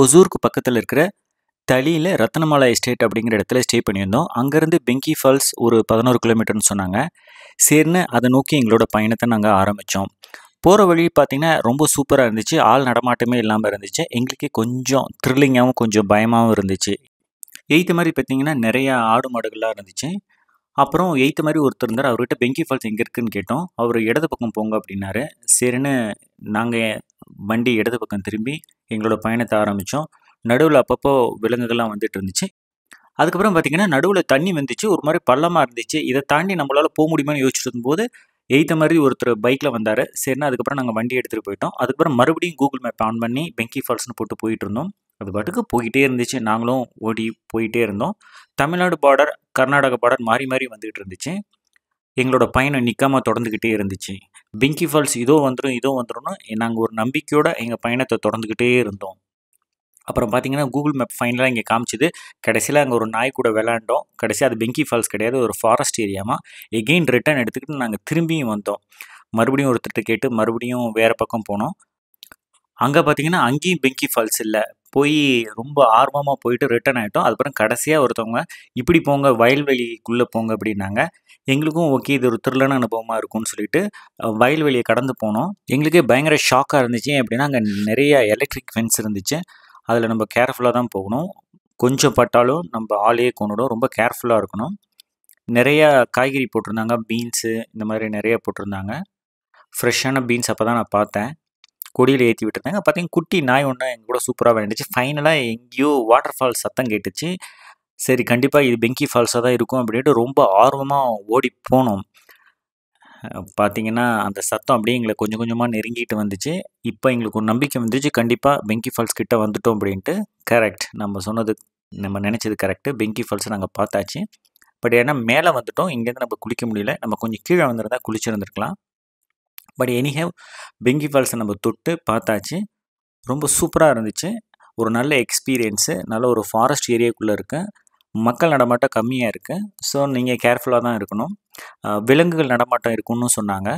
ஒசூருக்கு பக்கத்தில் இருக்கிற தளியில் ரத்னமாலா எஸ்டேட் அப்படிங்கிற இடத்துல ஸ்டே பண்ணியிருந்தோம். அங்கேருந்து பெங்கி ஃபால்ஸ் ஒரு பதினோரு கிலோமீட்டர்னு சொன்னாங்க. சரின்னு அதை நோக்கி எங்களோட பயணத்தை நாங்கள் ஆரம்பித்தோம் போகிற வழி பார்த்திங்கன்னா ரொம்ப சூப்பராக இருந்துச்சு. ஆள் நடமாட்டமே இல்லாமல் இருந்துச்சு. எங்களுக்கு கொஞ்சம் த்ரில்லிங்காகவும் கொஞ்சம் பயமாகவும் இருந்துச்சு. எய்த்து மாதிரி பார்த்திங்கன்னா நிறையா ஆடு மாடுகள்லாம் இருந்துச்சு. அப்புறம் எய்த்து மாதிரி ஒருத்தர் இருந்தார். அவர்கிட்ட பெங்கி ஃபால்ஸ் எங்கே இருக்குன்னு கேட்டோம். அவர் இடது பக்கம் போங்க அப்படின்னாரு. சரின்னு நாங்கள் வண்டி இடது பக்கம் திரும்பி எங்களோட பயணத்தை ஆரம்பித்தோம் நடுவில் அப்பப்போ விலங்குகள்லாம் வந்துட்டு இருந்துச்சு. அதுக்கப்புறம் பார்த்திங்கன்னா நடுவில் தண்ணி வந்துச்சு. ஒரு மாதிரி பள்ளமாக இருந்துச்சு. இதை தாண்டி நம்மளால் போக முடியுமான்னு யோசிச்சுட்டு இருக்கும்போது எய்த்த மாதிரி ஒருத்தர் பைக்கில் வந்தார். சரினா அதுக்கப்புறம் நாங்கள் வண்டி எடுத்துகிட்டு போயிட்டோம். அதுக்கப்புறம் மறுபடியும் கூகுள் மேப் ஆன் பண்ணி பெங்கி ஃபால்ஸ்னு போட்டு போயிட்டு இருந்தோம். அது பாட்டுக்கு போயிட்டே இருந்துச்சு. நாங்களும் ஓடி போயிட்டே இருந்தோம். தமிழ்நாடு பார்டர் கர்நாடகா பார்டர் மாறி மாறி வந்துகிட்டு இருந்துச்சு. எங்களோட பயணம் நிற்காம தொடர்ந்துக்கிட்டே இருந்துச்சு. பெங்கி ஃபால்ஸ் இதோ வந்துடும் இதோ வந்துடும்னு நாங்கள் ஒரு நம்பிக்கையோட எங்கள் பயணத்தை தொடர்ந்துக்கிட்டே இருந்தோம். அப்புறம் பார்த்தீங்கன்னா கூகுள் மேப் ஃபைனலாக இங்கே காமிச்சிது. கடைசியில் அங்கே ஒரு நாய் கூட விளாண்டோம் கடைசியாக அது பெங்கி ஃபால்ஸ் கிடையாது ஒரு ஃபாரஸ்ட் ஏரியாமா எகெயின் ரிட்டர்ன் எடுத்துக்கிட்டு நாங்கள் திரும்பியும் வந்தோம். மறுபடியும் ஒருத்தர்கிட்ட கேட்டு மறுபடியும் வேறு பக்கம் போனோம். அங்கே பார்த்தீங்கன்னா அங்கேயும் பெங்கி ஃபால்ஸ் இல்லை. போய் ரொம்ப ஆர்வமாக போயிட்டு ரிட்டர்ன் ஆகிட்டோம் அதுக்கப்புறம் கடைசியாக ஒருத்தவங்க இப்படி போங்க வயல்வெளிக்குள்ளே போங்க அப்படின்னாங்க. எங்களுக்கும் ஓகே இது ஒரு திருளான அனுபவமாக இருக்கும்னு சொல்லிட்டு வயல்வெளியை கடந்து போனோம். எங்களுக்கே பயங்கர ஷாக்காக இருந்துச்சு. அப்படின்னா அங்கே நிறைய எலக்ட்ரிக் ஃபென்ஸ் இருந்துச்சு. அதில் நம்ம கேர்ஃபுல்லாக தான் போகணும். கொஞ்சம் பட்டாலும் நம்ம ஆளையே கொண்டுடும் ரொம்ப கேர்ஃபுல்லாக இருக்கணும். நிறையா காய்கறி போட்டிருந்தாங்க. பீன்ஸு இந்த மாதிரி நிறைய போட்டிருந்தாங்க. ஃப்ரெஷ்ஷான பீன்ஸ் அப்போ தான் நான் பார்த்தேன். கொடியில் ஏற்றி விட்டுருந்தாங்க பார்த்தீங்கன்னா குட்டி நாய் ஒன்று எங்கள் கூட சூப்பராக விளையாண்டுச்சு. ஃபைனலாக எங்கேயோ வாட்டர் ஃபால்ஸ் சத்தம் கேட்டுச்சு. சரி கண்டிப்பாக இது பெங்கி ஃபால்ஸாக தான் இருக்கும் அப்படின்ட்டு ரொம்ப ஆர்வமாக ஓடி போனோம். பார்த்தீங்கன்னா அந்த சத்தம் அப்படியே எங்களை கொஞ்சம் கொஞ்சமாக நெருங்கிட்டு வந்துச்சு. இப்போ எங்களுக்கு ஒரு நம்பிக்கை வந்துச்சு கண்டிப்பாக பெங்கி ஃபால்ஸ் கிட்டே வந்துட்டோம் அப்படின்ட்டு. கரெக்ட் நம்ம சொன்னது நம்ம நினச்சது கரெக்டு பெங்கி ஃபால்ஸை நாங்கள் பார்த்தாச்சு. பட் ஏன்னா மேலே வந்துட்டோம். இங்கேருந்து நம்ம குளிக்க முடியல. நம்ம கொஞ்சம் கீழே வந்திருந்தா குளிச்சிருந்துருக்கலாம். பட் எனிஹேவ் பெங்கி ஃபால்ஸை நம்ம தொட்டு பார்த்தாச்சு. ரொம்ப சூப்பராக இருந்துச்சு. ஒரு நல்ல எக்ஸ்பீரியன்ஸு நல்ல ஒரு ஃபாரஸ்ட் ஏரியாக்குள்ளே இருக்குது மக்கள் நடமாட்டம் கம்மியாக இருக்குது ஸோ நீங்கள் கேர்ஃபுல்லாக தான் இருக்கணும். விலங்குகள் நடமாட்டம் இருக்குன்னு சொன்னாங்க.